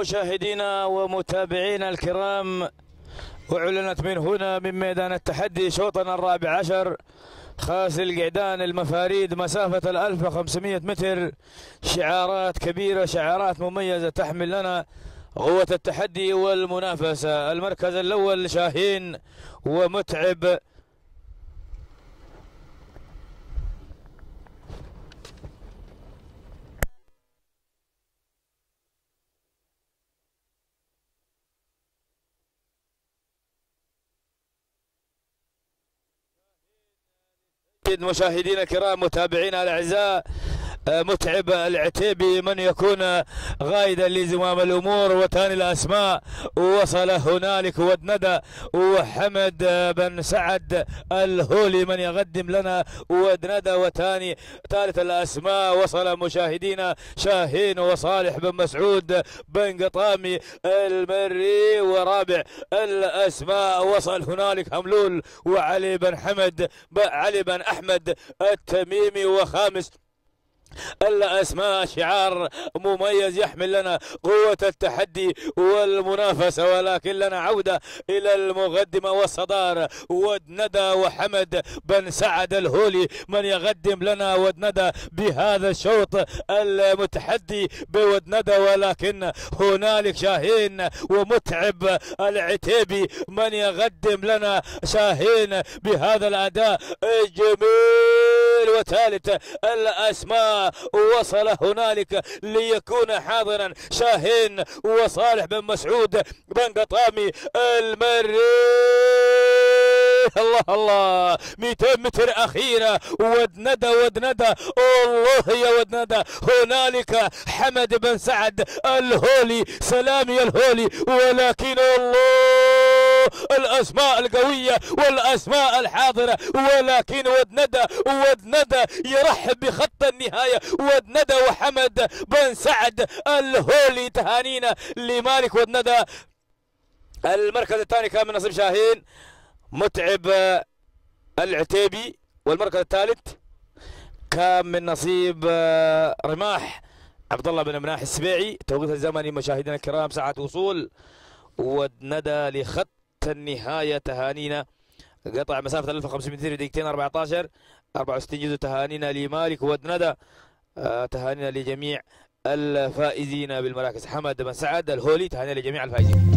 مشاهدينا ومتابعينا الكرام أعلنت من هنا من ميدان التحدي شوطنا الرابع عشر خاص القعدان المفاريد مسافة ال 1500 متر شعارات كبيرة شعارات مميزة تحمل لنا قوة التحدي والمنافسة. المركز الأول شاهين ومتعب مشاهدينا الكرام متابعينا الأعزاء. متعب العتيبي من يكون غايدا لزمام الأمور وثاني الأسماء. وصل هنالك ودندى وحمد بن سعد الهولي من يقدم لنا ودندى وثاني ثالث الأسماء. وصل مشاهدينا شاهين وصالح بن مسعود بن قطامي المري ورابع الأسماء. وصل هنالك هملول وعلي بن حمد علي بن أحمد التميمي. وخامس الأسماء شعار مميز يحمل لنا قوة التحدي والمنافسة ولكن لنا عودة إلى المقدمه والصدارة. ود ندى وحمد بن سعد الهولي من يقدم لنا ود ندى بهذا الشوط المتحدي بود ندى. ولكن هنالك شاهين ومتعب العتيبي من يقدم لنا شاهين بهذا الأداء الجميل. وثالث الأسماء وصل هنالك ليكون حاضرا. شاهين وصالح بن مسعود بن قطامي المري. الله الله. 200 متر أخيرة ودندى ودندى الله يا ودندى هنالك حمد بن سعد الهولي. سلامي الهولي. ولكن الله الأسماء القوية والأسماء الحاضرة ولكن ودندى ودندى يرحب بخط النهاية ودندى وحمد بن سعد الهولي تهانينا لمالك ودندى المركز الثاني كان من نصيب شاهين متعب العتيبي والمركز الثالث كان من نصيب رماح عبد الله بن مناح السبيعي. توقيت الزمني مشاهدينا الكرام ساعة وصول وندى لخط النهاية تهانينا. قطع مسافة 1500 متر دقيقتين 14 64 جزء تهانينا لمالك ودندى. تهانينا لجميع الفائزين بالمراكز. حمد بن سعد الهولي تهانينا لجميع الفائزين.